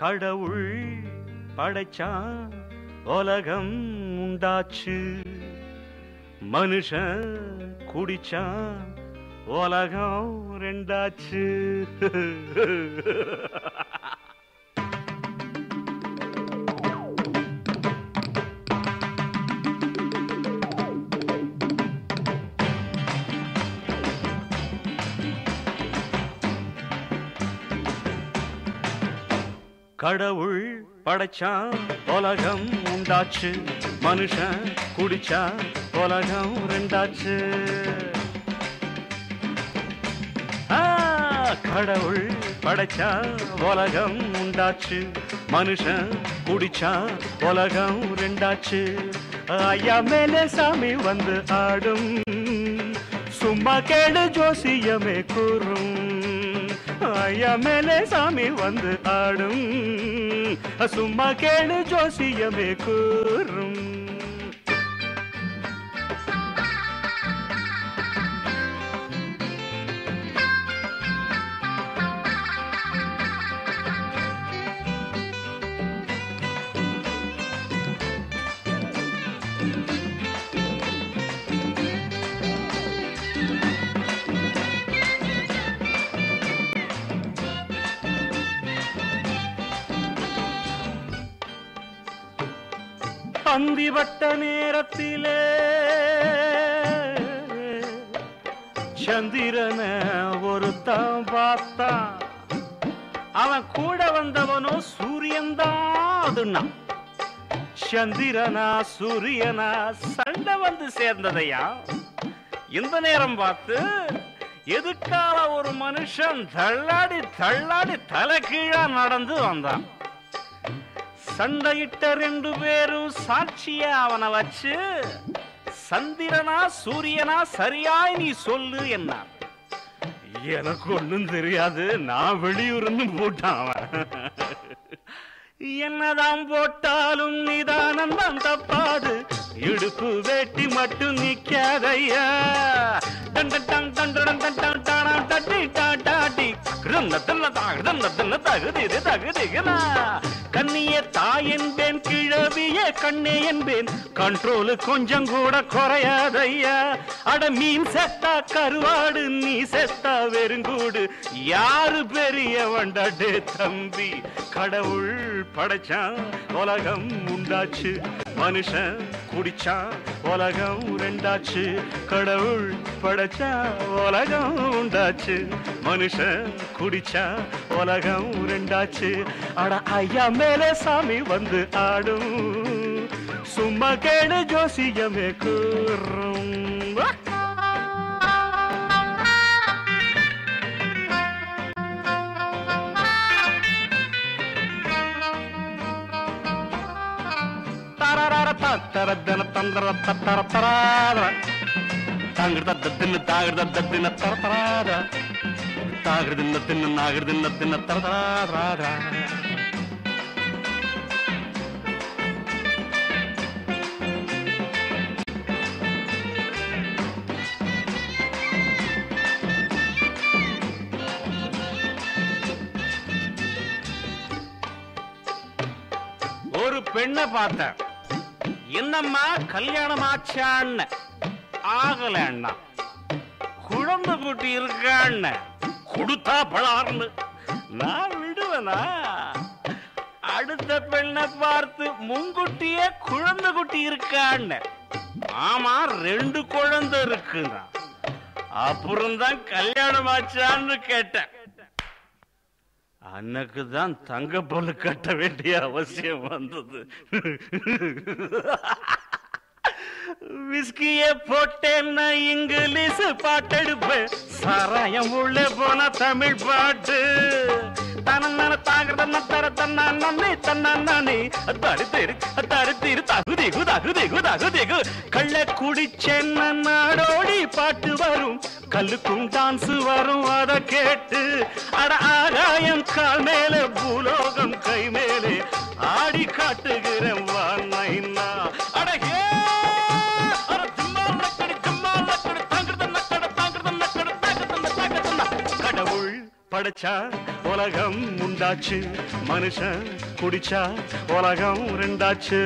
கடவுள் படைச்சான் உலகம் உண்டாச்சு. மனுஷன் குடிச்சான் உலகம் ரெண்டாச்சு. கடவுள் படைச்சான் உலகம் உண்டாச்சு. மனுஷன் குடிச்சா உலகம் ரெண்டாச்சு. கடவுள் படைச்சா உலகம் உண்டாச்சு. மனுஷன் குடிச்சா உலகம் ரெண்டாச்சு. ஐயா மேலே சாமி வந்து ஆடும். சும்மா கேடு ஜோசியமே கூறும். ஐயா மேலே சாமி வந்து ஆடும். சும்மா கேளு ஜோசியமே கூறும். பந்திவட்ட நேரத்திலே சந்திரன ஒருத்தன் பார்த்தான். அவன் கூட வந்தவனோ சூரியன் தான் அதுன்னா சந்திரனா சூரியனா சண்டை வந்து சேர்ந்ததையா? இந்த நேரம் பார்த்து எதுக்கால ஒரு மனுஷன் தள்ளாடி தள்ளாடி தலைகீழா நடந்து வந்தான்? சண்டையிட்ட ரெண்டு பேரும் சாட்சிய அவனை வச்சு சந்திரனா சூரியனா சரியாய் நீ சொல்லு என்ன எனக்கு ஒண்ணும் தெரியாது. நான் வெளியூர்னு போட்டான் அவன். என்னதான் போட்டாலும் நிதானம் தான் தப்பாது. இடுப்பு வேட்டி மட்டும் நிக்காதையா. டன் டன் டன் டன் டன் டன் டன் டாடாம் டட்டி டாடாடி கிருந்த தின்ன தகுதி இது தகுதிகனா கண்ணிய தாய் என்பேன் கிழவிய கண்ணே என்பேன். கண்ட்ரோலு கொஞ்சம் கூட குறையாதையா அட மீன் செத்தா கருவாடு நீ செத்தா வெறுங்கூடு. யாரு பெரிய வண்டாடே தம்பி? கடவுள் படைச்சான் உலகம் உண்டாச்சு. மனுஷன் குடிச்சான் உலகம் ரெண்டாச்சு. கடவுள் படைச்சான் உலகம் உண்டாச்சு. மனுஷன் குடிச்சா உலகம் ரெண்டாச்சு அட ஐயா மேலே சாமி வந்து ஆடும். சும்மா கேடு ஜோசியமே கூறும். தரதன தந்தர தத்தர தராத தாங்கிருத தின்னு தாகிருத தின்ன தர தின்ன ஒரு பெண்ணை பார்த்தேன். என்னம்மா கல்யாணம் ஆச்சான்னு ஆகல அண்ணா குழந்தை குட்டி இருக்கான்னு. கொடுத்தா பழார்னு நான் விடுவேனா? அடுத்த பெண்ணை பார்த்து முன்குட்டியே குழந்தை குட்டி இருக்கான்னு. ஆமா ரெண்டு குழந்தை இருக்குன்னா. அப்புறம் தான் கல்யாணம் ஆச்சான்னு கேட்டேன். அன்னைக்கு தான் தங்க பொண்ணு கட்ட வேண்டிய அவசியம் வந்தது. விஸ்கிய போட்டேன்னா இங்கிலீஷ் பாட்டெடுப்பேன் சாராயம் உள்ள போன தமிழ் பாட்டு. தனந்தான தாகிறத தர தன்னா நன்னே தன்னா நானே தரு தெரு தரு திரு தகுதிகு தகுதிகு தகுதிகு கள்ள குடிச்சென்ன நாடோடி பாட்டு வரும். கல்லுக்கும் டான்ஸ் வரும் அதை கேட்டு. அட ஆகாயம் கால் படைச்சா உலகம் உண்டாச்சு. மனுஷன் குடிச்சா உலகம் ரெண்டாச்சு.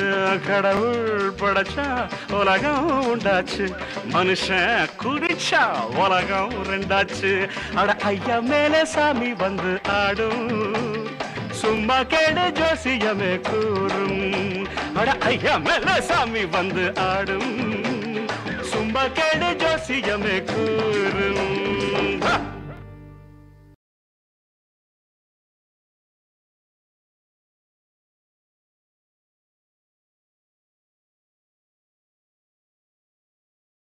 கடவுள் படைச்சா உலகம் உண்டாச்சு. மனுஷன் குடிச்சா உலகம் ரெண்டாச்சு. அட ஐயா மேல சாமி வந்து ஆடும். சும்மா கேடு ஜோசியமே கூறும். அட ஐயா மேல சாமி வந்து ஆடும். சும்மா கேடு ஜோசியமே கூறு